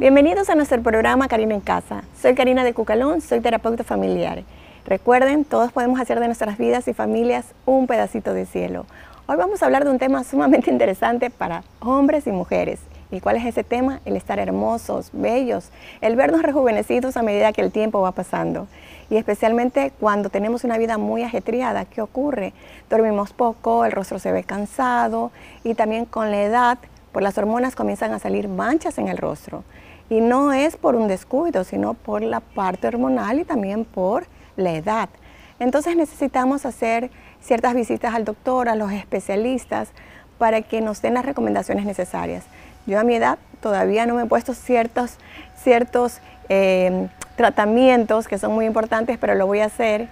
Bienvenidos a nuestro programa Karina en Casa. Soy Karina de Cucalón, soy terapeuta familiar. Recuerden, todos podemos hacer de nuestras vidas y familias un pedacito de cielo. Hoy vamos a hablar de un tema sumamente interesante para hombres y mujeres. ¿Y cuál es ese tema? El estar hermosos, bellos, el vernos rejuvenecidos a medida que el tiempo va pasando. Y especialmente cuando tenemos una vida muy ajetreada, ¿qué ocurre? Dormimos poco, el rostro se ve cansado y también con la edad, por las hormonas comienzan a salir manchas en el rostro. Y no es por un descuido, sino por la parte hormonal y también por la edad. Entonces necesitamos hacer ciertas visitas al doctor, a los especialistas, para que nos den las recomendaciones necesarias. Yo a mi edad todavía no me he puesto ciertos, ciertos eh, tratamientos que son muy importantes, pero lo voy a hacer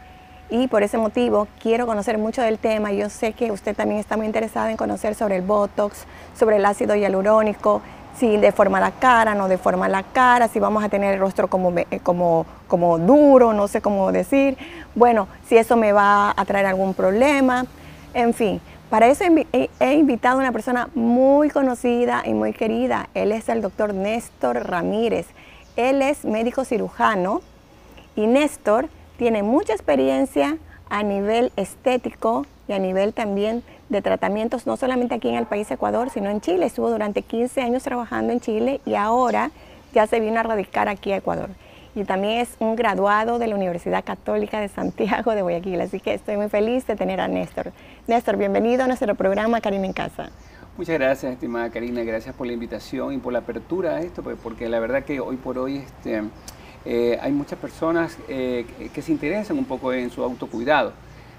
y por ese motivo quiero conocer mucho del tema. Yo sé que usted también está muy interesada en conocer sobre el Botox, sobre el ácido hialurónico, si deforma la cara, no deforma la cara, si vamos a tener el rostro como, eh, como, como duro, no sé cómo decir, bueno, si eso me va a traer algún problema, en fin. Para eso he invitado a una persona muy conocida y muy querida. Él es el doctor Néstor Ramírez. Él es médico cirujano y Néstor tiene mucha experiencia a nivel estético y a nivel también de tratamientos, no solamente aquí en el país Ecuador, sino en Chile. Estuvo durante 15 años trabajando en Chile y ahora ya se vino a radicar aquí a Ecuador. Y también es un graduado de la Universidad Católica de Santiago de Guayaquil. Así que estoy muy feliz de tener a Néstor. Néstor, bienvenido a nuestro programa Karina en Casa. Muchas gracias, estimada Karina. Gracias por la invitación y por la apertura a esto, pues, porque la verdad que hoy por hoy este, eh, hay muchas personas eh, que se interesan un poco en su autocuidado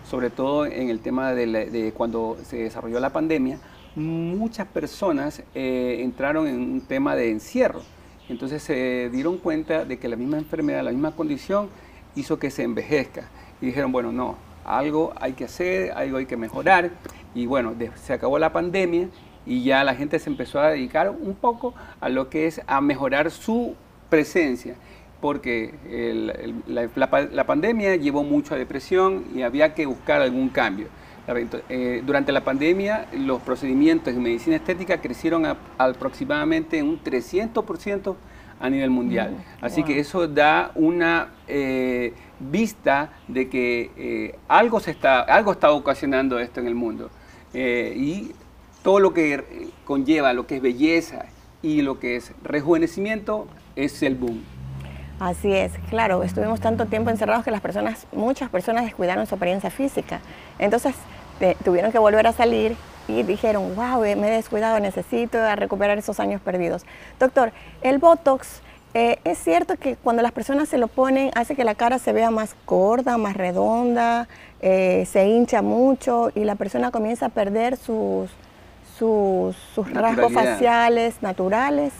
sobre todo en el tema de, cuando se desarrolló la pandemia, muchas personas eh, entraron en un tema de encierro. Entonces se dieron cuenta de que la misma enfermedad, la misma condición, hizo que se envejezca. Y dijeron, bueno, no, algo hay que hacer, algo hay que mejorar. Y bueno, se acabó la pandemia y ya la gente se empezó a dedicar un poco a lo que es a mejorar su presencia porque la, pandemia llevó mucho a depresión y había que buscar algún cambio. Eh, durante la pandemia, los procedimientos en medicina estética crecieron aproximadamente un 300% a nivel mundial. Mm, Así que eso da una eh, vista de que eh, algo, se está, algo está ocasionando esto en el mundo. y todo lo que conlleva lo que es belleza y lo que es rejuvenecimiento es el boom. Así es, claro, estuvimos tanto tiempo encerrados que las personas, muchas personas descuidaron su apariencia física. Entonces tuvieron que volver a salir y dijeron, wow, me he descuidado, necesito recuperar esos años perdidos. Doctor, el Botox, eh, es cierto que cuando las personas se lo ponen hace que la cara se vea más gorda, más redonda, eh, se hincha mucho y la persona comienza a perder sus, sus, sus rasgos faciales naturales.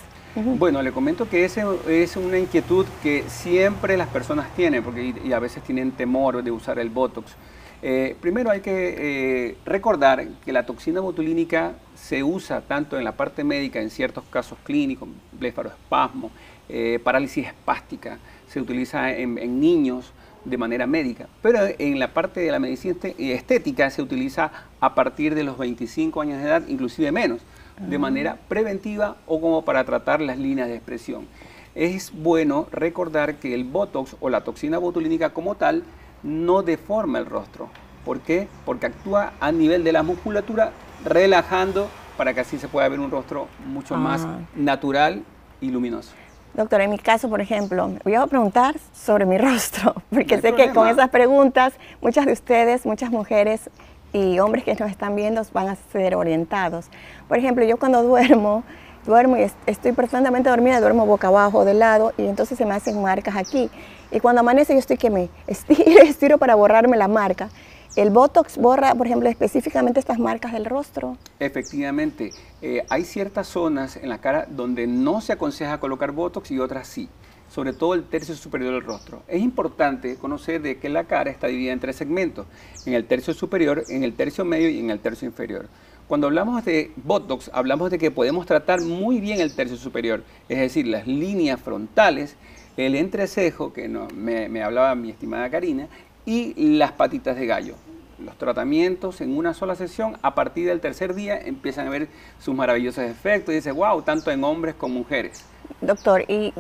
Bueno, le comento que esa es una inquietud que siempre las personas tienen, porque y, a veces tienen temor de usar el Botox. Eh, primero hay que eh, recordar que la toxina botulínica se usa tanto en la parte médica, en ciertos casos clínicos, blefaroespasmo, eh, parálisis espástica, se utiliza en, en, niños de manera médica, pero en la parte de la medicina estética se utiliza a partir de los 25 años de edad, inclusive menos de manera preventiva o como para tratar las líneas de expresión. Es bueno recordar que el Botox o la toxina botulínica como tal no deforma el rostro. ¿Por qué? Porque actúa a nivel de la musculatura relajando para que así se pueda ver un rostro mucho más ah. natural y luminoso. Doctor, en mi caso, por ejemplo, voy a preguntar sobre mi rostro, porque sé que con esas preguntas muchas de ustedes, muchas mujeres y hombres que nos están viendo van a ser orientados. Por ejemplo, yo cuando duermo, duermo y estoy perfectamente dormida, duermo boca abajo, de lado, y entonces se me hacen marcas aquí. Y cuando amanece yo estoy que me estiro, estiro para borrarme la marca. ¿El Botox borra, por ejemplo, específicamente estas marcas del rostro? Efectivamente, eh, hay ciertas zonas en la cara donde no se aconseja colocar Botox y otras sí sobre todo el tercio superior del rostro. Es importante conocer de que la cara está dividida en tres segmentos, en el tercio superior, en el tercio medio y en el tercio inferior. Cuando hablamos de Botox, hablamos de que podemos tratar muy bien el tercio superior, es decir, las líneas frontales, el entrecejo, que me, me hablaba mi estimada Karina, y las patitas de gallo los tratamientos en una sola sesión, a partir del tercer día empiezan a ver sus maravillosos efectos y dice, wow, tanto en hombres como mujeres. Doctor, ¿y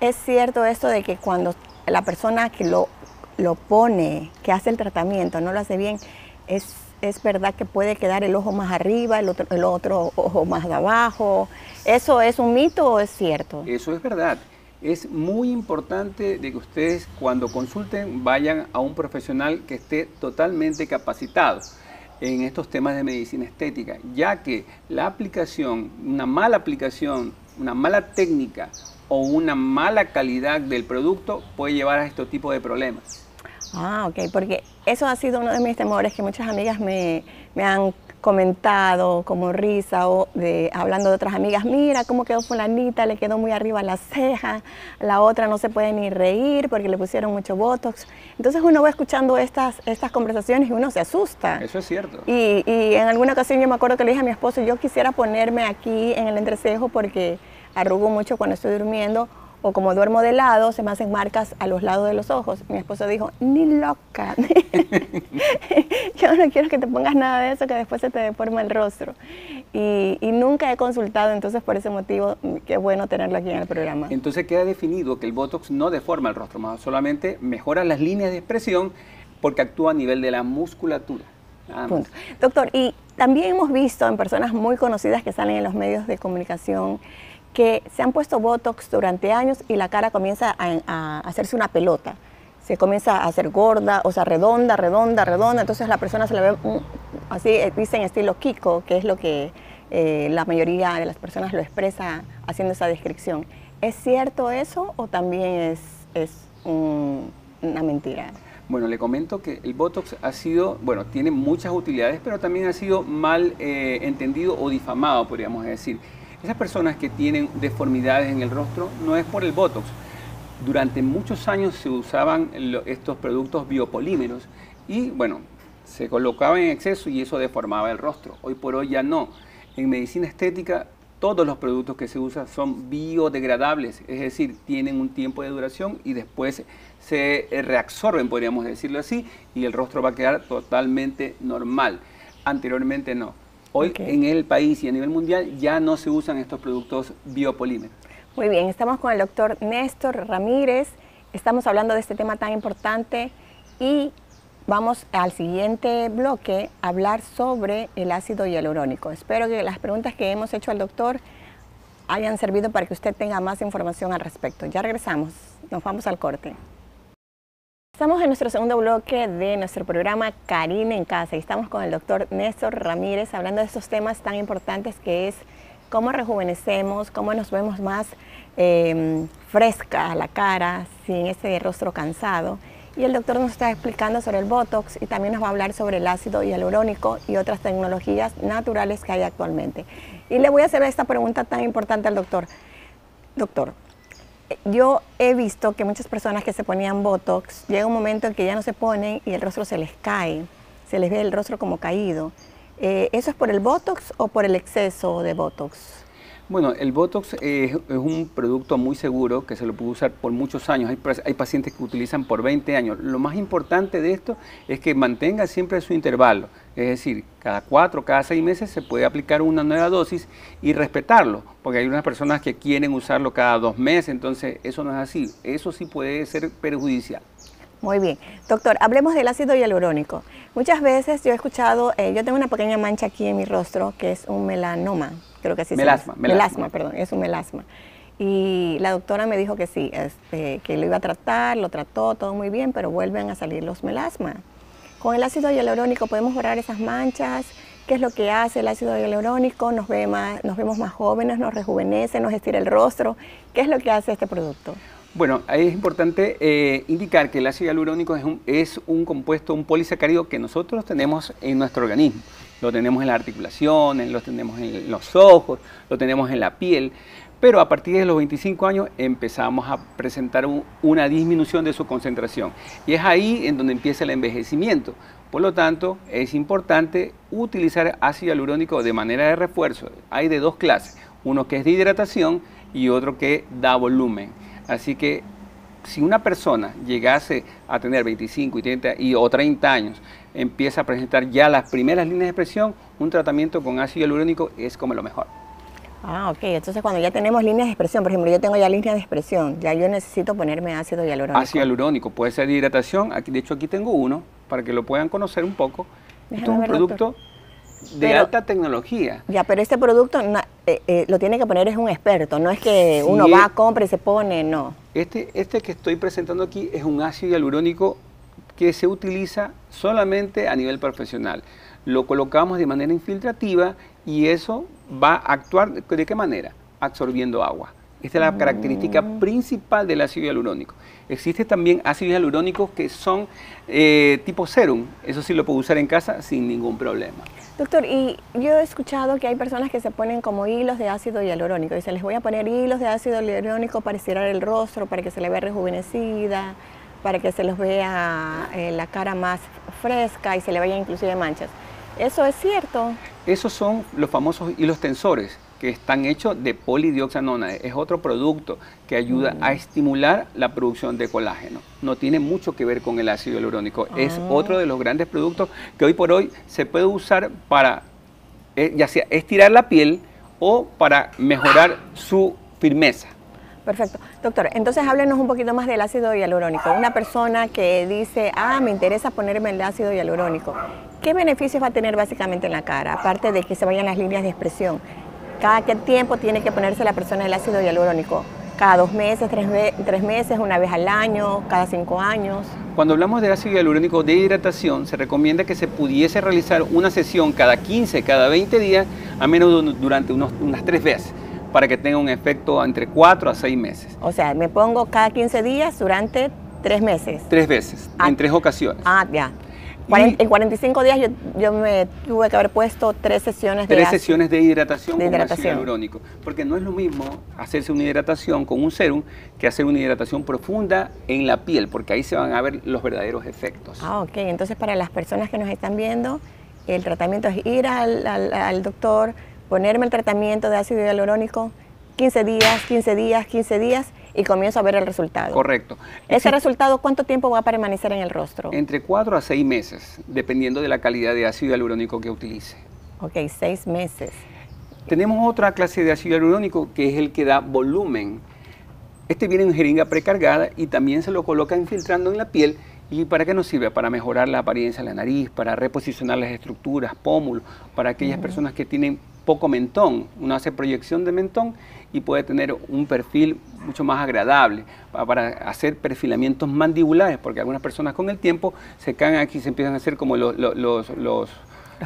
es cierto esto de que cuando la persona que lo, lo pone, que hace el tratamiento, no lo hace bien, es, es verdad que puede quedar el ojo más arriba, el otro, el otro ojo más abajo? ¿Eso es un mito o es cierto? Eso es verdad. Es muy importante de que ustedes cuando consulten vayan a un profesional que esté totalmente capacitado en estos temas de medicina estética, ya que la aplicación, una mala aplicación, una mala técnica o una mala calidad del producto puede llevar a este tipo de problemas. Ah, ok, porque eso ha sido uno de mis temores que muchas amigas me, me han comentado como risa o de, hablando de otras amigas, mira cómo quedó fulanita, le quedó muy arriba la ceja, la otra no se puede ni reír porque le pusieron mucho botox. Entonces uno va escuchando estas, estas conversaciones y uno se asusta. Eso es cierto. Y, y en alguna ocasión yo me acuerdo que le dije a mi esposo, yo quisiera ponerme aquí en el entrecejo porque arrugo mucho cuando estoy durmiendo o como duermo de lado, se me hacen marcas a los lados de los ojos. Mi esposo dijo, ni loca. Yo no quiero que te pongas nada de eso, que después se te deforma el rostro. Y, nunca he consultado, entonces por ese motivo, qué bueno tenerlo aquí en el programa. Entonces queda definido que el Botox no deforma el rostro, más solamente mejora las líneas de expresión porque actúa a nivel de la musculatura. Doctor, y también hemos visto en personas muy conocidas que salen en los medios de comunicación, que se han puesto Botox durante años y la cara comienza a, hacerse una pelota. Se comienza a hacer gorda, o sea, redonda, redonda, redonda. Entonces la persona se le ve así, eh, dicen estilo Kiko, que es lo que eh, la mayoría de las personas lo expresa haciendo esa descripción. ¿Es cierto eso o también es, una mentira? Bueno, le comento que el Botox ha sido, bueno, tiene muchas utilidades, pero también ha sido mal eh, entendido o difamado, podríamos decir. Esas personas que tienen deformidades en el rostro no es por el Botox. Durante muchos años se usaban estos productos biopolímeros y bueno, se colocaban en exceso y eso deformaba el rostro. Hoy por hoy ya no. En medicina estética todos los productos que se usan son biodegradables, es decir, tienen un tiempo de duración y después se reabsorben, podríamos decirlo así, y el rostro va a quedar totalmente normal. Anteriormente no. Hoy en el país y a nivel mundial ya no se usan estos productos biopolímeros. Muy bien, estamos con el doctor Néstor Ramírez, estamos hablando de este tema tan importante y vamos al siguiente bloque a hablar sobre el ácido hialurónico. Espero que las preguntas que hemos hecho al doctor hayan servido para que usted tenga más información al respecto. Ya regresamos, nos vamos al corte. Estamos en nuestro segundo bloque de nuestro programa Karina en Casa y estamos con el doctor Néstor Ramírez hablando de estos temas tan importantes que es cómo rejuvenecemos, cómo nos vemos más eh, fresca la cara, sin ese rostro cansado. Y el doctor nos está explicando sobre el Botox y también nos va a hablar sobre el ácido hialurónico y otras tecnologías naturales que hay actualmente. Y le voy a hacer esta pregunta tan importante al doctor. Doctor, yo he visto que muchas personas que se ponían Botox, llega un momento en que ya no se ponen y el rostro se les cae, se les ve el rostro como caído. Eh, ¿Eso es por el Botox o por el exceso de Botox? Bueno, el Botox es, un producto muy seguro que se lo puede usar por muchos años. Hay, pacientes que utilizan por 20 años. Lo más importante de esto es que mantenga siempre su intervalo. Es decir, cada cuatro, cada seis meses se puede aplicar una nueva dosis y respetarlo. Porque hay unas personas que quieren usarlo cada dos meses, entonces eso no es así. Eso sí puede ser perjudicial. Muy bien. Doctor, hablemos del ácido hialurónico. Muchas veces yo he escuchado, eh, yo tengo una pequeña mancha aquí en mi rostro que es un melanoma creo que sí. Melasma, melasma. Melasma, perdón, es un melasma. Y la doctora me dijo que sí, este, que lo iba a tratar, lo trató, todo muy bien, pero vuelven a salir los melasmas. Con el ácido hialurónico podemos borrar esas manchas. ¿Qué es lo que hace el ácido hialurónico? Nos, ve más, nos vemos más jóvenes, nos rejuvenece, nos estira el rostro. ¿Qué es lo que hace este producto? Bueno, ahí es importante eh, indicar que el ácido hialurónico es un, es un compuesto, un polisacárido que nosotros tenemos en nuestro organismo. Lo tenemos en las articulaciones, lo tenemos en los ojos, lo tenemos en la piel, pero a partir de los 25 años empezamos a presentar una disminución de su concentración. Y es ahí en donde empieza el envejecimiento. Por lo tanto, es importante utilizar ácido hialurónico de manera de refuerzo. Hay de dos clases, uno que es de hidratación y otro que da volumen. Así que si una persona llegase a tener 25 y 30 y, o 30 años, empieza a presentar ya las primeras líneas de expresión, un tratamiento con ácido hialurónico es como lo mejor. Ah, ok. Entonces cuando ya tenemos líneas de expresión, por ejemplo, yo tengo ya líneas de expresión, ya yo necesito ponerme ácido hialurónico. Ácido hialurónico, puede ser de hidratación. Aquí, de hecho, aquí tengo uno para que lo puedan conocer un poco. Esto es un producto de alta tecnología. Ya, pero este producto eh, eh, lo tiene que poner es un experto, no es que uno va, compra y se pone, no. Este, este que estoy presentando aquí es un ácido hialurónico que se utiliza solamente a nivel profesional. Lo colocamos de manera infiltrativa y eso va a actuar de qué manera? Absorbiendo agua. Esta es la característica principal del ácido hialurónico. Existen también ácidos hialurónicos que son eh, tipo serum. Eso sí lo puedo usar en casa sin ningún problema. Doctor, y yo he escuchado que hay personas que se ponen como hilos de ácido hialurónico. Dice, les voy a poner hilos de ácido hialurónico para estirar el rostro, para que se le vea rejuvenecida, para que se les vea eh, la cara más fresca y se le vaya inclusive manchas. ¿Eso es cierto? Esos son los famosos hilos tensores que están hechos de polidioxanona. Es otro producto que ayuda a mm. estimular la producción de colágeno. No tiene mucho que ver con el ácido hialurónico. Es ah. otro de los grandes productos que hoy por hoy se puede usar para eh, ya sea estirar la piel o para mejorar su firmeza. Perfecto. Doctor, entonces háblenos un poquito más del ácido hialurónico. Una persona que dice, ah, me interesa ponerme el ácido hialurónico, ¿qué beneficios va a tener básicamente en la cara? Aparte de que se vayan las líneas de expresión. ¿Cada qué tiempo tiene que ponerse la persona el ácido hialurónico? ¿Cada dos meses, tres, tres meses, una vez al año, cada cinco años? Cuando hablamos de ácido hialurónico de hidratación, se recomienda que se pudiese realizar una sesión cada 15, cada 20 días, a menos durante unos, unas tres veces para que tenga un efecto entre 4 a 6 meses. O sea, me pongo cada 15 días durante 3 meses. Tres veces, ah. en tres ocasiones. Ah, ya. En 45 días yo, me tuve que haber puesto tres sesiones de Tres sesiones de hidratación de con ácido hialurónico. Porque no es lo mismo hacerse una hidratación con un serum que hacer una hidratación profunda en la piel, porque ahí se van a ver los verdaderos efectos. Ah, ok. Entonces para las personas que nos están viendo, el tratamiento es ir al, al doctor, ponerme el tratamiento de ácido hialurónico 15 días, 15 días, 15 días y comienzo a ver el resultado. Correcto. ¿Ese resultado cuánto tiempo va a permanecer en el rostro? Entre 4 a 6 meses, dependiendo de la calidad de ácido hialurónico que utilice. Ok, 6 meses. Tenemos otra clase de ácido hialurónico que es el que da volumen. Este viene en jeringa precargada y también se lo coloca infiltrando en la piel ¿Y para qué nos sirve? Para mejorar la apariencia de la nariz, para reposicionar las estructuras, pómulos, para aquellas personas que tienen poco mentón. Uno hace proyección de mentón y puede tener un perfil mucho más agradable para hacer perfilamientos mandibulares, porque algunas personas con el tiempo se caen aquí, se empiezan a hacer como los, los,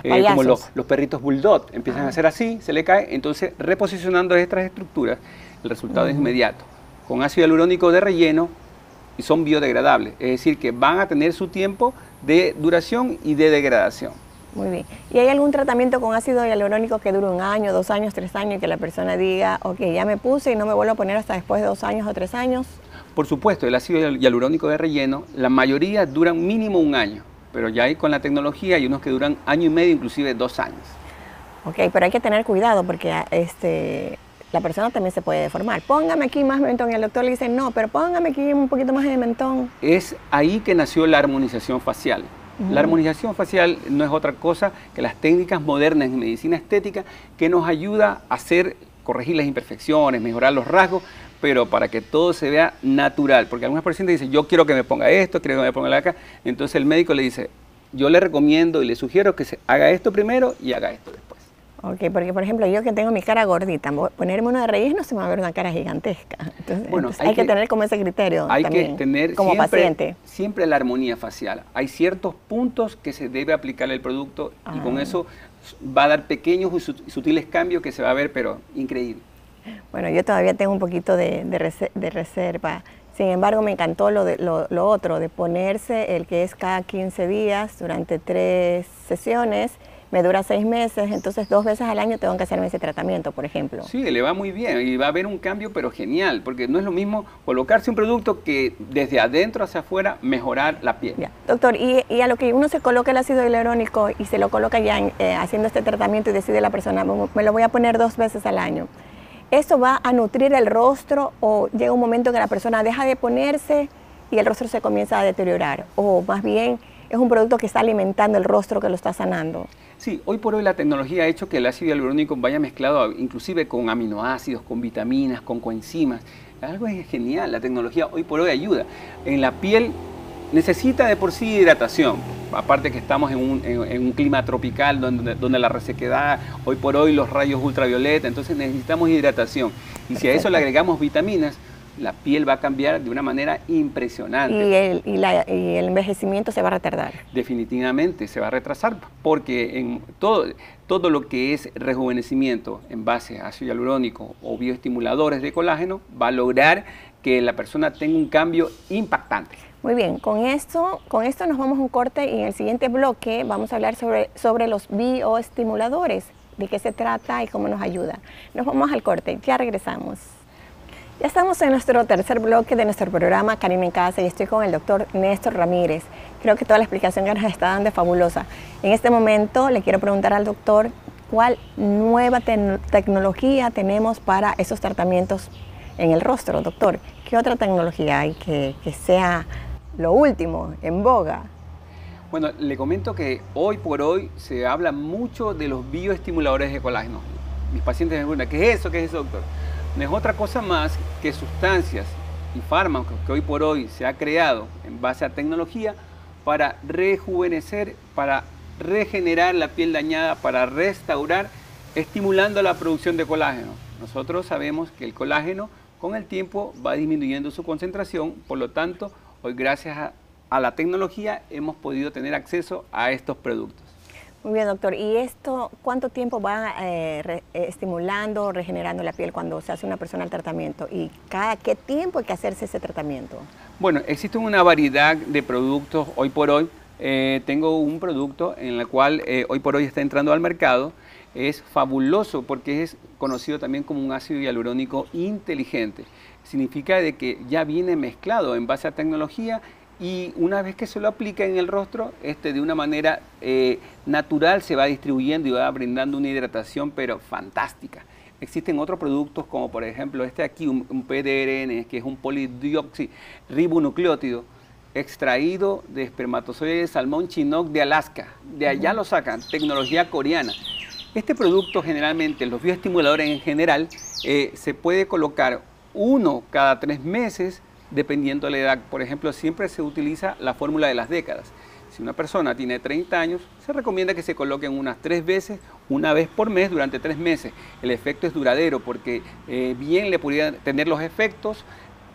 eh, como los, perritos bulldog, empiezan a hacer así, se le cae, entonces reposicionando estas estructuras, el resultado es inmediato. Con ácido hialurónico de relleno y son biodegradables, es decir, que van a tener su tiempo de duración y de degradación. Muy bien. ¿Y hay algún tratamiento con ácido hialurónico que dure un año, dos años, tres años y que la persona diga, ok, ya me puse y no me vuelvo a poner hasta después de dos años o tres años? Por supuesto, el ácido hialurónico de relleno, la mayoría duran mínimo un año, pero ya hay con la tecnología hay unos que duran año y medio, inclusive dos años. Ok, pero hay que tener cuidado porque este, la persona también se puede deformar. Póngame aquí más mentón y el doctor le dice, no, pero póngame aquí un poquito más de mentón. Es ahí que nació la armonización facial. La armonización facial no es otra cosa que las técnicas modernas en medicina estética que nos ayuda a hacer, corregir las imperfecciones, mejorar los rasgos, pero para que todo se vea natural. Porque algunas pacientes dicen, yo quiero que me ponga esto, quiero que me ponga la acá. Entonces el médico le dice, yo le recomiendo y le sugiero que se haga esto primero y haga esto después. Ok, porque por ejemplo yo que tengo mi cara gordita, ponerme una de relleno se me va a ver una cara gigantesca. Entonces, bueno, hay, que, tener como ese criterio hay que tener como siempre, paciente. Siempre la armonía facial. Hay ciertos puntos que se debe aplicar el producto y con ah. eso va a dar pequeños y sutiles cambios que se va a ver, pero increíble. Bueno, yo todavía tengo un poquito de, de reserva. Sin embargo, me encantó lo, de, lo, lo otro, de ponerse el que es cada 15 días durante tres sesiones me dura seis meses, entonces dos veces al año tengo que hacerme ese tratamiento, por ejemplo. Sí, le va muy bien y va a haber un cambio, pero genial, porque no es lo mismo colocarse un producto que desde adentro hacia afuera mejorar la piel. Doctor, y, a lo que uno se coloca el ácido hialurónico y se lo coloca ya eh, haciendo este tratamiento y decide la persona, me lo voy a poner dos veces al año. ¿Eso va a nutrir el rostro o llega un momento que la persona deja de ponerse y el rostro se comienza a deteriorar? O más bien es un producto que está alimentando el rostro, que lo está sanando. Sí, hoy por hoy la tecnología ha hecho que el ácido hialurónico vaya mezclado inclusive con aminoácidos, con vitaminas, con coenzimas. Algo es genial, la tecnología hoy por hoy ayuda. En la piel necesita de por sí hidratación, aparte que estamos en un, clima tropical donde, donde, la resequedad, hoy por hoy los rayos ultravioleta, entonces necesitamos hidratación. Y si a eso le agregamos vitaminas, la piel va a cambiar de una manera impresionante. Y el, y, el, envejecimiento se va a retardar. Definitivamente se va a retrasar porque en todo, todo lo que es rejuvenecimiento en base a ácido hialurónico o bioestimuladores de colágeno va a lograr que la persona tenga un cambio impactante. Muy bien, con esto, con esto nos vamos a un corte y en el siguiente bloque vamos a hablar sobre, sobre los bioestimuladores, de qué se trata y cómo nos ayuda. Nos vamos al corte, ya regresamos. Ya estamos en nuestro tercer bloque de nuestro programa Karina en Casa y estoy con el doctor Néstor Ramírez. Creo que toda la explicación que nos está dando es fabulosa. En este momento le quiero preguntar al doctor cuál nueva tecnología tenemos para esos tratamientos en el rostro, doctor. ¿Qué otra tecnología hay que, que sea lo último, en boga? Bueno, le comento que hoy por hoy se habla mucho de los bioestimuladores de colágeno. Mis pacientes me preguntan, ¿qué es eso? ¿Qué es eso, doctor? No es otra cosa más que sustancias y fármacos que hoy por hoy se ha creado en base a tecnología para rejuvenecer, para regenerar la piel dañada, para restaurar, estimulando la producción de colágeno. Nosotros sabemos que el colágeno con el tiempo va disminuyendo su concentración, por lo tanto, hoy gracias a, a la tecnología hemos podido tener acceso a estos productos. Muy bien, doctor. ¿Y esto cuánto tiempo va eh, eh, estimulando, regenerando la piel cuando se hace una persona el tratamiento? ¿Y cada qué tiempo hay que hacerse ese tratamiento? Bueno, existe una variedad de productos hoy por hoy. Eh, tengo un producto en el cual hoy por hoy está entrando al mercado. Es fabuloso porque es conocido también como un ácido hialurónico inteligente. Significa de que ya viene mezclado en base a tecnología y una vez que se lo aplica en el rostro, este de una manera eh, natural se va distribuyendo y va brindando una hidratación pero fantástica. Existen otros productos como por ejemplo este aquí, un, PDRN, que es un polidioxirribonucleótido extraído de espermatozoides de salmón chinook de Alaska. De allá lo sacan, tecnología coreana. Este producto generalmente, los bioestimuladores en general, eh, se puede colocar uno cada tres meses dependiendo de la edad. Por ejemplo, siempre se utiliza la fórmula de las décadas. Si una persona tiene 30 años, se recomienda que se coloquen unas tres veces, una vez por mes durante tres meses. El efecto es duradero porque eh, bien le podrían tener los efectos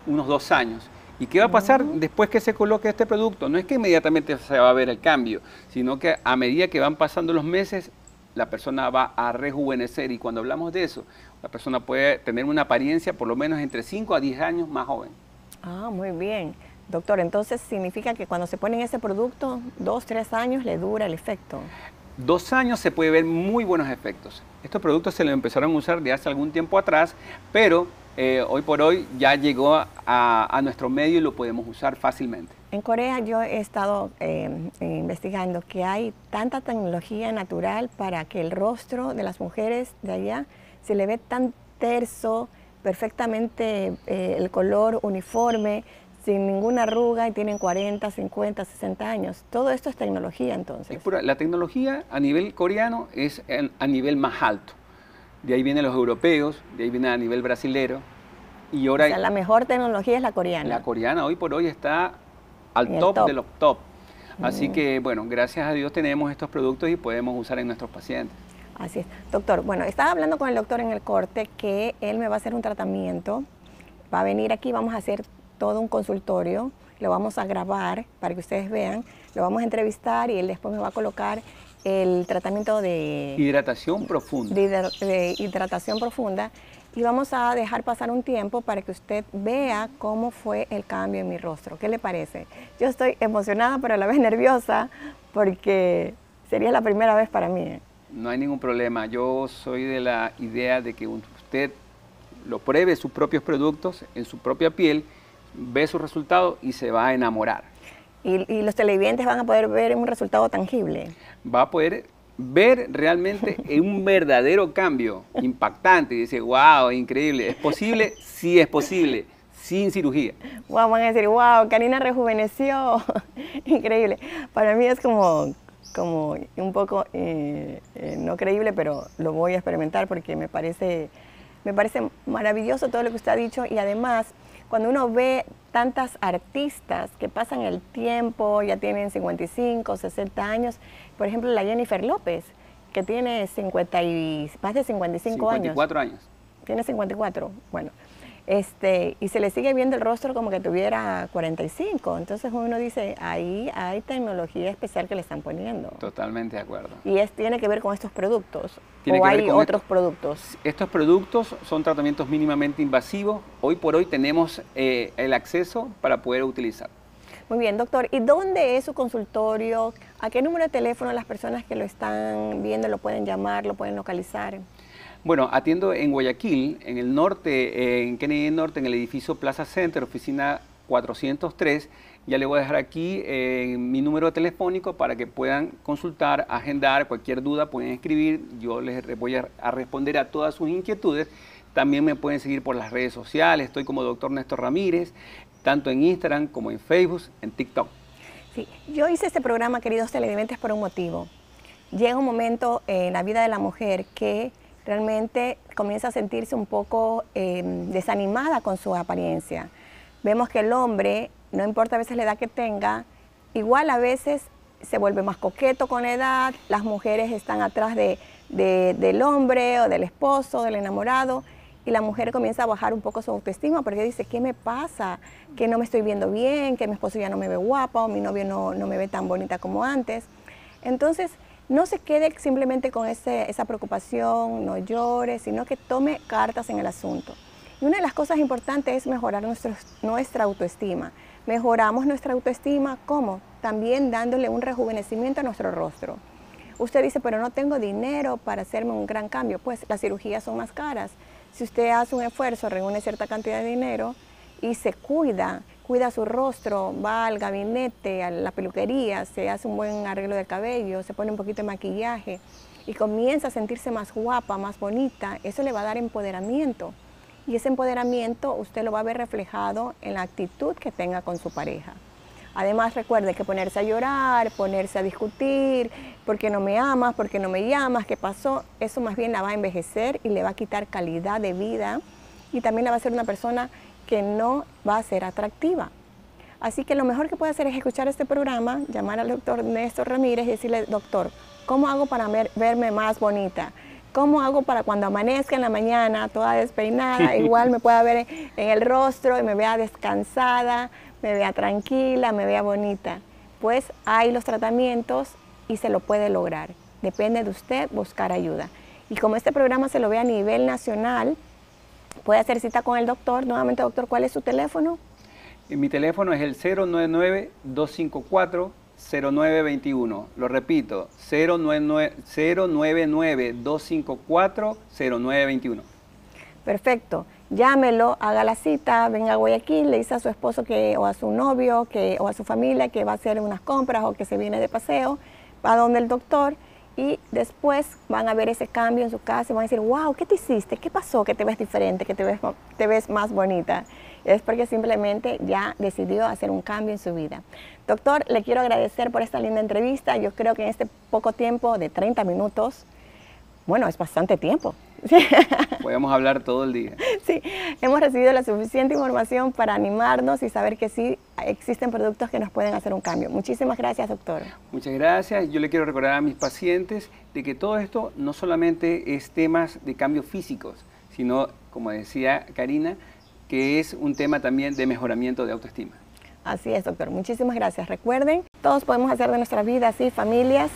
unos dos años. ¿Y qué va a pasar después que se coloque este producto? No es que inmediatamente se va a ver el cambio, sino que a medida que van pasando los meses, la persona va a rejuvenecer. Y cuando hablamos de eso, la persona puede tener una apariencia por lo menos entre 5 a 10 años más joven. Ah, muy bien. Doctor, entonces significa que cuando se ponen ese producto, dos, tres años le dura el efecto. Dos años se puede ver muy buenos efectos. Estos productos se los empezaron a usar de hace algún tiempo atrás, pero eh, hoy por hoy ya llegó a, nuestro medio y lo podemos usar fácilmente. En Corea yo he estado eh, investigando que hay tanta tecnología natural para que el rostro de las mujeres de allá se le ve tan terso, perfectamente eh, el color uniforme, sin ninguna arruga y tienen 40, 50, 60 años. Todo esto es tecnología entonces. la tecnología a nivel coreano es a nivel más alto. De ahí vienen los europeos, de ahí viene a nivel brasilero. Y ahora o sea, la mejor tecnología es la coreana. La coreana hoy por hoy está al top, de los top. Así mm. que, bueno, gracias a Dios tenemos estos productos y podemos usar en nuestros pacientes. Así es. Doctor, bueno, estaba hablando con el doctor en el corte que él me va a hacer un tratamiento. Va a venir aquí, vamos a hacer todo un consultorio, lo vamos a grabar para que ustedes vean, lo vamos a entrevistar y él después me va a colocar el tratamiento de... Hidratación profunda. De, hidratación profunda y vamos a dejar pasar un tiempo para que usted vea cómo fue el cambio en mi rostro. ¿Qué le parece? Yo estoy emocionada pero a la vez nerviosa porque sería la primera vez para mí. No hay ningún problema. Yo soy de la idea de que usted lo pruebe sus propios productos en su propia piel, ve su resultado y se va a enamorar. ¿Y, los televidentes van a poder ver un resultado tangible? Va a poder ver realmente un verdadero cambio impactante. Y dice, wow, increíble. ¿Es posible? Sí es posible. sin cirugía. Wow, van a decir, wow, Karina rejuveneció. Increíble. Para mí es como, como un poco eh, eh, no creíble, pero lo voy a experimentar porque me parece, me parece maravilloso todo lo que usted ha dicho y además cuando uno ve tantas artistas que pasan el tiempo, ya tienen 55, 60 años, por ejemplo la Jennifer López, que tiene 50 y, más de 55 años. 54 años. Tiene 54, bueno. Este, y se le sigue viendo el rostro como que tuviera 45. Entonces uno dice, ahí hay tecnología especial que le están poniendo. Totalmente de acuerdo. Y es, tiene que ver con estos productos. ¿O hay otros productos? Estos productos son tratamientos mínimamente invasivos. Hoy por hoy tenemos eh, el acceso para poder utilizar. Muy bien, doctor. ¿Y dónde es su consultorio? ¿A qué número de teléfono las personas que lo están viendo lo pueden llamar, lo pueden localizar? Bueno, atiendo en Guayaquil, en el norte, en Kennedy Norte, en el edificio Plaza Center, oficina 403. Ya le voy a dejar aquí eh, mi número telefónico para que puedan consultar, agendar, cualquier duda pueden escribir. Yo les voy a, responder a todas sus inquietudes. También me pueden seguir por las redes sociales. Estoy como doctor Néstor Ramírez, tanto en Instagram como en Facebook, en TikTok. Sí, yo hice este programa, queridos televidentes, por un motivo. Llega un momento en la vida de la mujer que realmente comienza a sentirse un poco em, desanimada con su apariencia. Vemos que el hombre, no importa a veces la edad que tenga, igual a veces se vuelve más coqueto con edad, las mujeres están atrás de, del hombre o del esposo, del enamorado, y la mujer comienza a bajar un poco su autoestima porque dice, ¿qué me pasa? Que no me estoy viendo bien, que mi esposo ya no me ve guapa o mi novio no, no me ve tan bonita como antes. Entonces, no se quede simplemente con esa preocupación, no llore, sino que tome cartas en el asunto. Y una de las cosas importantes es mejorar nuestra autoestima. Mejoramos nuestra autoestima, ¿cómo? También dándole un rejuvenecimiento a nuestro rostro. Usted dice, pero no tengo dinero para hacerme un gran cambio. Pues las cirugías son más caras. Si usted hace un esfuerzo, reúne cierta cantidad de dinero y se cuida, cuida su rostro, va al gabinete, a la peluquería, se hace un buen arreglo de cabello, se pone un poquito de maquillaje y comienza a sentirse más guapa, más bonita, eso le va a dar empoderamiento. Y ese empoderamiento usted lo va a ver reflejado en la actitud que tenga con su pareja. Además, recuerde que ponerse a llorar, ponerse a discutir, porque no me amas, porque no me llamas, qué pasó, eso más bien la va a envejecer y le va a quitar calidad de vida y también la va a hacer una persona que no va a ser atractiva. Así que lo mejor que puede hacer es escuchar este programa, llamar al doctor Néstor Ramírez y decirle, doctor, ¿cómo hago para verme más bonita? ¿Cómo hago para cuando amanezca en la mañana, toda despeinada, igual me pueda ver en el rostro y me vea descansada, me vea tranquila, me vea bonita? Pues hay los tratamientos y se lo puede lograr. Depende de usted buscar ayuda. Y como este programa se lo ve a nivel nacional, puede hacer cita con el doctor. Nuevamente, doctor, ¿cuál es su teléfono? Mi teléfono es el 099-254-0921. Lo repito, 099-254-0921. Perfecto. Llámelo, haga la cita, venga a Guayaquil, le dice a su esposo que, o a su novio que, o a su familia que va a hacer unas compras o que se viene de paseo, va donde el doctor y después van a ver ese cambio en su casa y van a decir, wow, ¿qué te hiciste? ¿Qué pasó? Que te ves diferente, que te ves, te ves más bonita. Es porque simplemente ya decidió hacer un cambio en su vida. Doctor, le quiero agradecer por esta linda entrevista. Yo creo que en este poco tiempo de 30 minutos, bueno, es bastante tiempo. Podemos hablar todo el día. Sí, hemos recibido la suficiente información para animarnos y saber que sí existen productos que nos pueden hacer un cambio. Muchísimas gracias, doctor. Muchas gracias. Yo le quiero recordar a mis pacientes de que todo esto no solamente es temas de cambios físicos, sino, como decía Karina, que es un tema también de mejoramiento de autoestima. Así es, doctor. Muchísimas gracias. Recuerden, todos podemos hacer de nuestra vida, así, familias,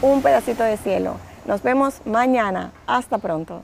un pedacito de cielo. Nos vemos mañana. Hasta pronto.